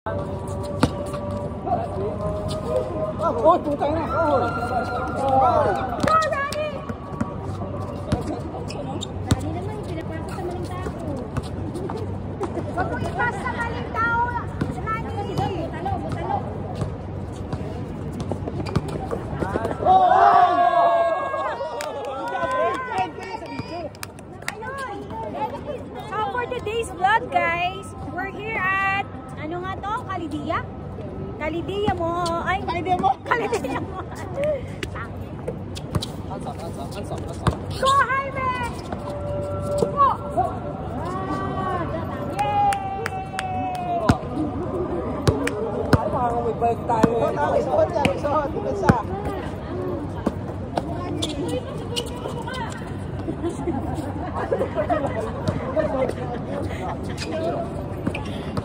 Oh, putang na. Oh. Dali naman, pinapasok sa maling tao. Huwag mong ipasa sa maling Kalidiya? Kalidiya mo. Ay, Kalidiya mo. Kalidiya mo. Go, Jaime! Go! Ah, Yay! Ay, parang may bike tayo. Suot, suot yan, suot. Isa.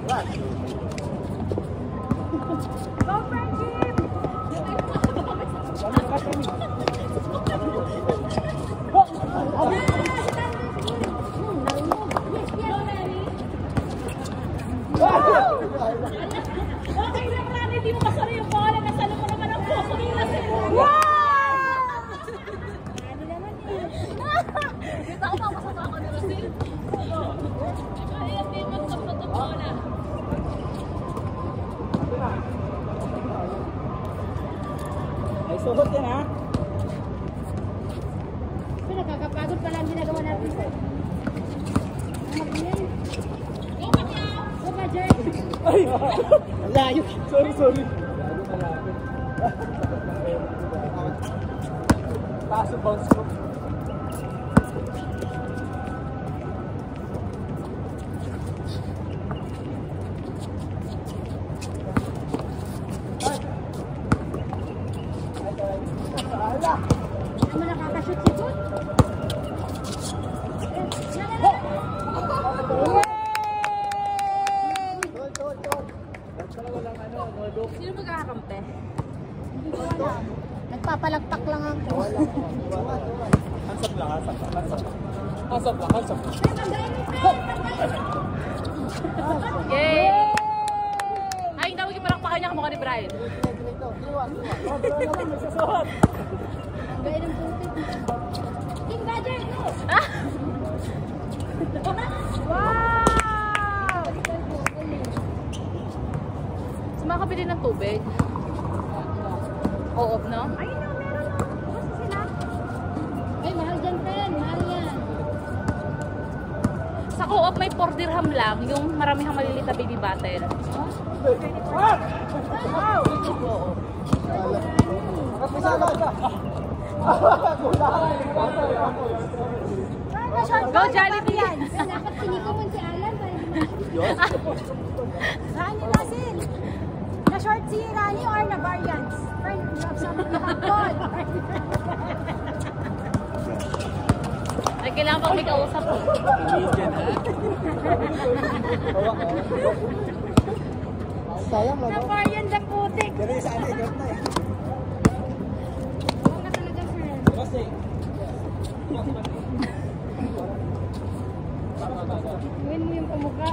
Go, Okay na, hindi mo kasara yung bola. Nasalo mo naman ang puso ni Lasing. Wow! Ano naman eh. Dito ako makasama ako ni Lasing. Kaya hindi magsapot ang bola. Ay, suot yan ha. Pero nakakapagod pala ang ginagawa natin sa Mag-yan. Go, Pacquiao! Go, Roger. Ay, layo. Sorry, sorry. Yung bounce ko. Sino magkakampe? Nagpapalagpak lang ako. Hansap lang, hansap lang, hansap lang. Hansap lang, hansap lang. Yay! Ay, nawag yung palakpakan niya kamukha ni Brian. Ang gaya ng putik. King Roger, go! Ah! Wow! Sumakabili ng tubig. Oo, no? Ayun na, meron na. Basta sila. Ay, mahal dyan, friend. Mahal yan. Sa co-op may 4 dirham lang, yung maramihang maliliit na baby bottle. Ah! Oo. Kapisa, kapisa. Go, Jollibee! Ay, dapat siniko mo si Alan para hindi Lasin. Na short si Rani or na variants? Friend, you have some you have God. Ay, kailangan pang may kausap ko. Sayang mo, Na no? variant ng putik. Ganun sa ano, ganun na eh. Oo nga talaga, friend. Kasi, Gawin mo yung pamukha.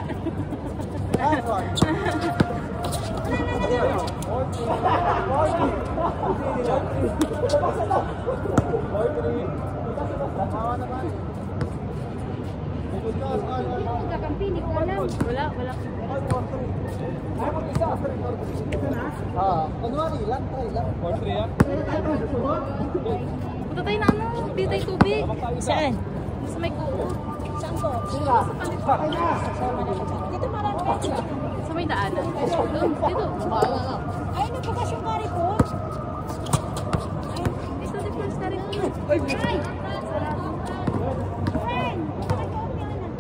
ah, sorry. Hindi mo magkakampi, hindi ko alam. Wala, wala. Ah, kunwari lang, try lang. Or three, ah? Punta tayo na ano, di tayo tubig. Saan? Sa may co Saan ko? Sila. Dito marami. Sa may daanan. Doon, dito. Ay, nagbukas yung curry ko. Dito, dito, first na rin. Ay! Sarap. Friend! Nag-off yan ah.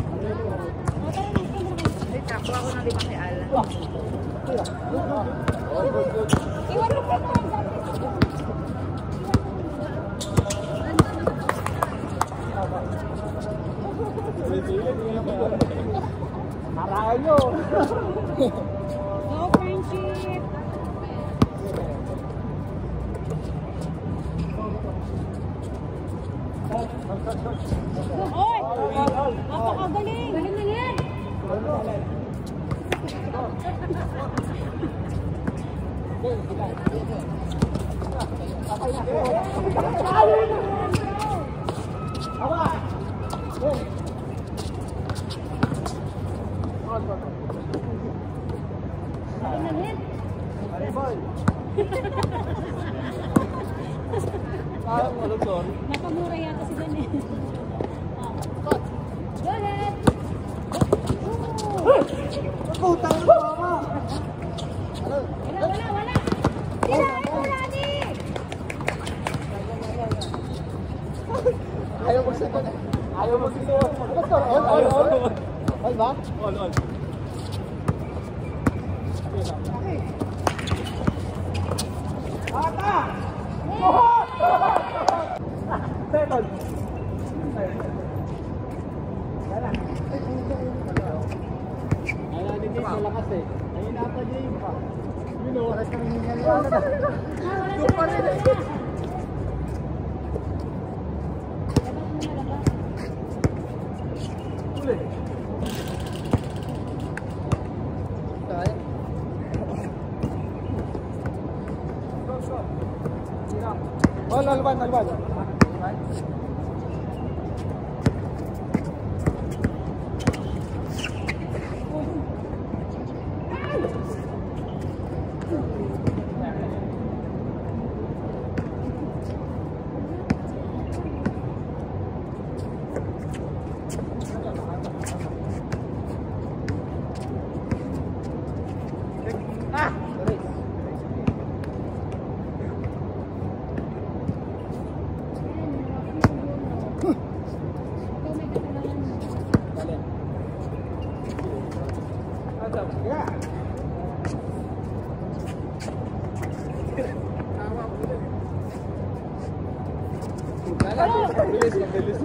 O, tara na, ito na kakuha ko ng limang kay Alan. Iwan mo pa naman dati. Harayo. Go, friendship! Oy! Napakagaling! Ah, wala doon. Nakamura yata si Dan eh. Go ahead. Putang mo ka. Wala, wala, wala. Sila, wala ni. Ayaw mo sa Ayaw mo sa Ano to? On, on, on. On ba? On, on. Ata! Settle. Wala din yung malakas eh. Ayun ata pa. Yun o. Pares kami hingal. Ah, wala sila, wala sila. vai, vai, vai. Yeah. Bilis, bilis.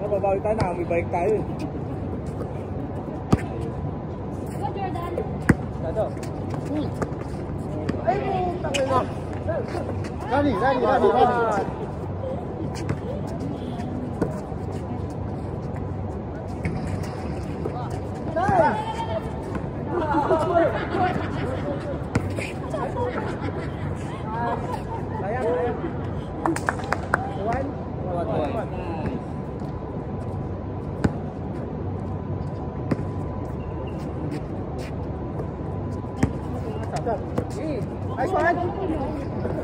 Nababawi tayo na, may bike tayo eh. Go, Jordan. Dado. Ay, tangin na. Rani, rani, rani, rani. Sayang, 嗯，来，快。